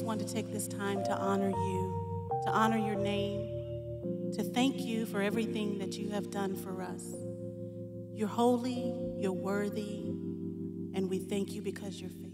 just want to take this time to honor you, to honor your name, to thank you for everything that you have done for us. You're holy, you're worthy, and we thank you because you're faithful.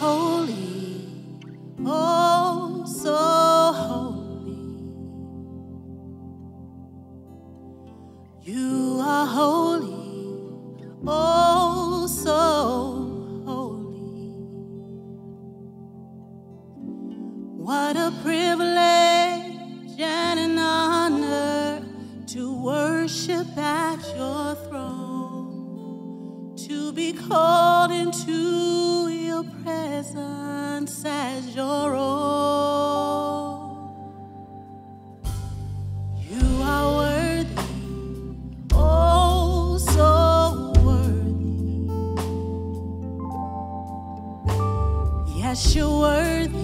You be called into your presence as your own. You are worthy, oh, so worthy. Yes, you're worthy,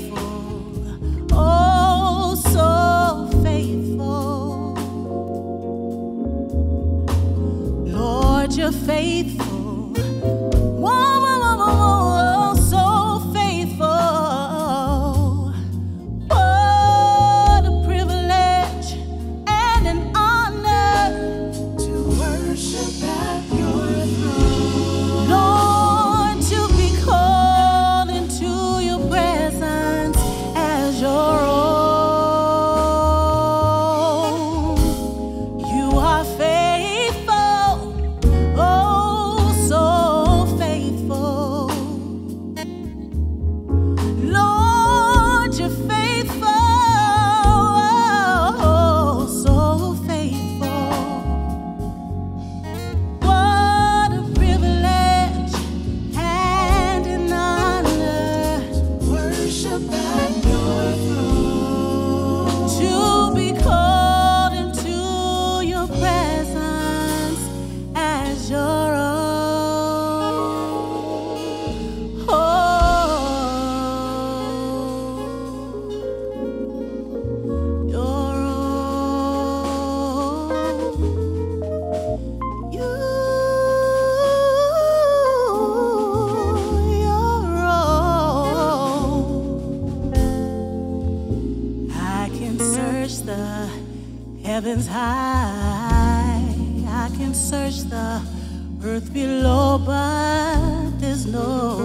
earth below, but there's no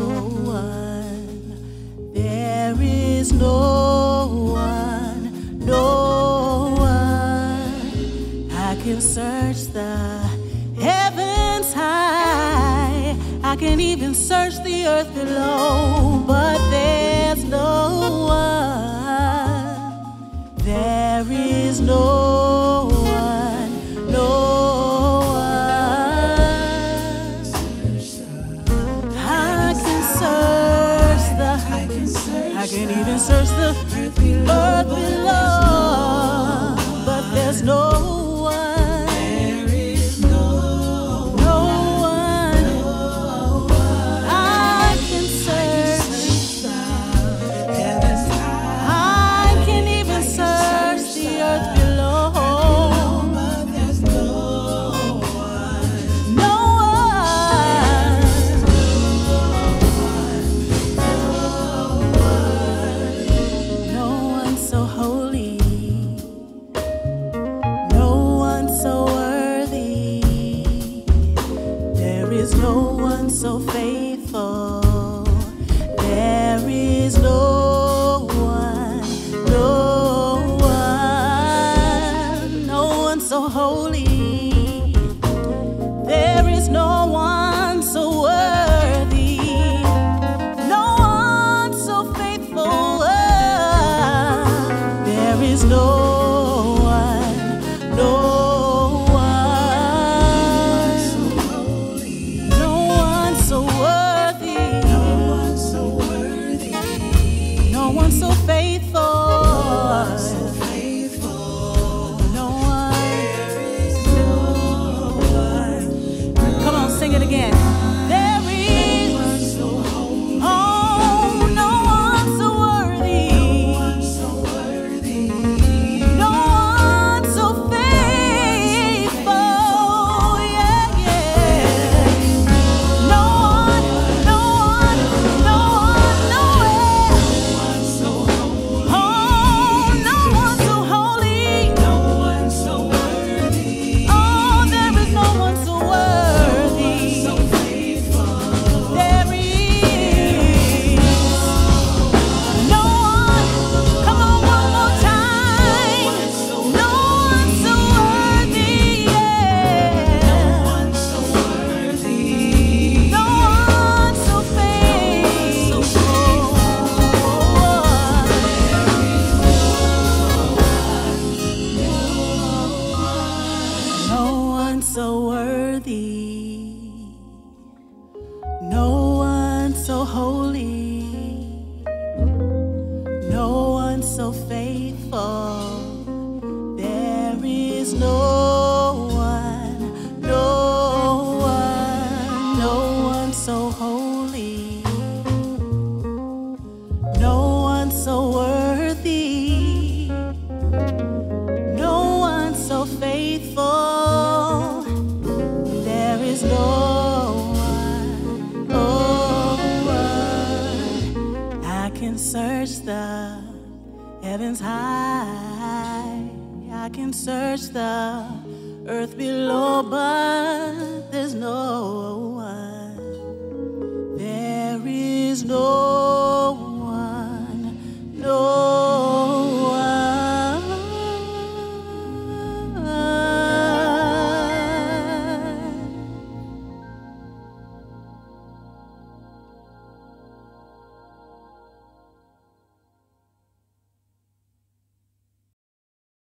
one. There is no one, no one. I can search the heavens high. I can even search the earth below, but there's no one. There is no so faded. so worthy, no one so holy, no one so faithful. There is no one, no one, no one so holy, no one so worthy, no one so faithful. the heavens high, I can search the earth below, but there's no one. There is no